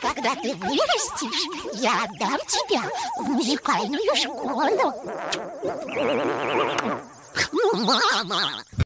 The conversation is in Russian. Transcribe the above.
когда ты вырастешь, я отдам тебя в музыкальную школу. Ну, мама,